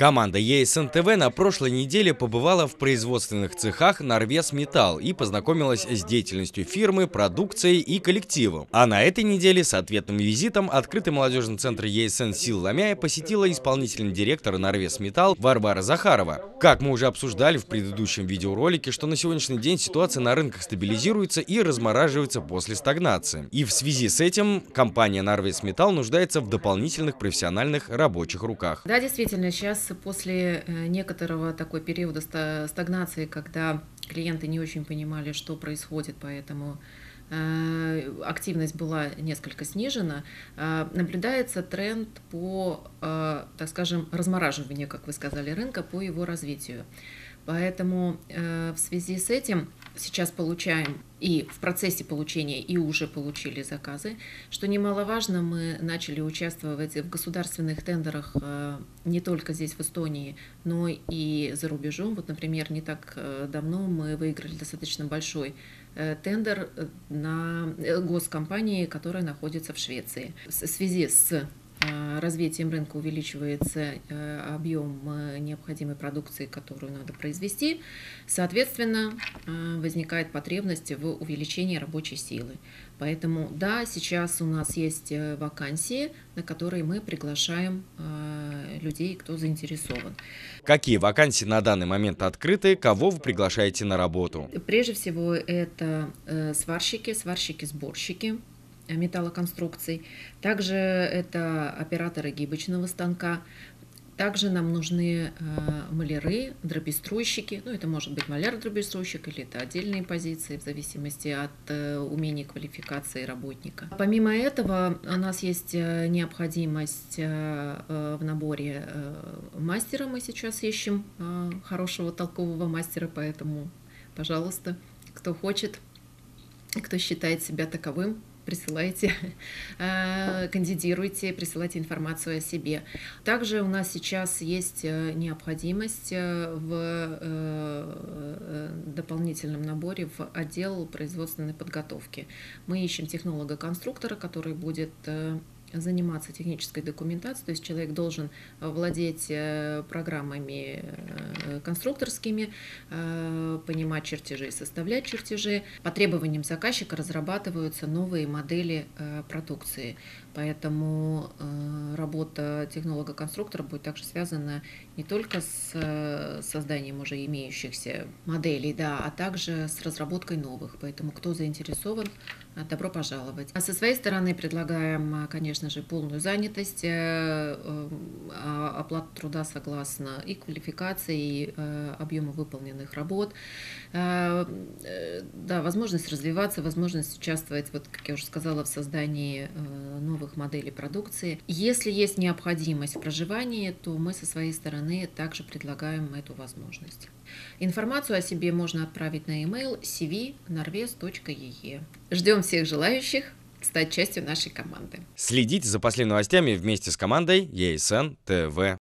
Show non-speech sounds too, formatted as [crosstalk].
Команда ЕСН ТВ на прошлой неделе побывала в производственных цехах Норвес Металл и познакомилась с деятельностью фирмы, продукцией и коллективом. А на этой неделе с ответным визитом открытый молодежный центр ЕСН Сил Ламяя посетила исполнительный директор Норвес Металл Варвара Захарова. Как мы уже обсуждали в предыдущем видеоролике, что на сегодняшний день ситуация на рынках стабилизируется и размораживается после стагнации. И в связи с этим компания Норвес Металл нуждается в дополнительных профессиональных рабочих руках. Да, действительно, сейчас после э, некоторого такой периода стагнации, когда клиенты не очень понимали, что происходит, поэтому э, активность была несколько снижена, э, наблюдается тренд по, так скажем, размораживанию, как вы сказали, рынка, по его развитию. Поэтому в связи с этим сейчас получаем и в процессе получения и уже получили заказы. Что немаловажно, мы начали участвовать в государственных тендерах э, не только здесь, в Эстонии, но и за рубежом. Вот, например, не так э, давно мы выиграли достаточно большой э, тендер на госкомпании, которая находится в Швеции. В связи с развитием рынка увеличивается э, объем э, необходимой продукции, которую надо произвести, соответственно, э, возникает потребность в увеличении рабочей силы. Поэтому, да, сейчас у нас есть вакансии, на которые мы приглашаем людей, кто заинтересован. Какие вакансии на данный момент открыты, кого вы приглашаете на работу? Прежде всего, это сварщики, сварщики-сборщики, металлоконструкций. Также это операторы гибочного станка. Также нам нужны э, маляры, дробеструйщики. Ну, это может быть маляр-дробеструйщик или это отдельные позиции в зависимости от э, умений квалификации работника. Помимо этого, у нас есть э, необходимость э, э, в наборе э, мастера. Мы сейчас ищем э, хорошего толкового мастера, поэтому, пожалуйста, кто хочет, кто считает себя таковым, присылайте, [laughs] э, кандидируйте, присылайте информацию о себе. Также у нас сейчас есть э, необходимость э, в дополнительном наборе в отдел производственной подготовки. Мы ищем технолога-конструктора, который будет заниматься технической документацией, то есть человек должен владеть э, программами э, конструкторскими, э, понимать чертежи, составлять чертежи. По требованиям заказчика разрабатываются новые модели продукции. Поэтому работа технолога-конструктора будет также связана не только с созданием уже имеющихся моделей, да, а также с разработкой новых. Поэтому кто заинтересован, добро пожаловать. А со своей стороны предлагаем, конечно, конечно же, полную занятость, э, э, оплату труда согласно и квалификации, и э, объему выполненных работ. Да, возможность развиваться, возможность участвовать, вот, как я уже сказала, в создании новых моделей продукции. Если есть необходимость в проживании, то мы со своей стороны также предлагаем эту возможность. Информацию о себе можно отправить на email cv.norves.ee. Ждем всех желающих стать частью нашей команды. Следите за последними новостями вместе с командой ESN TV.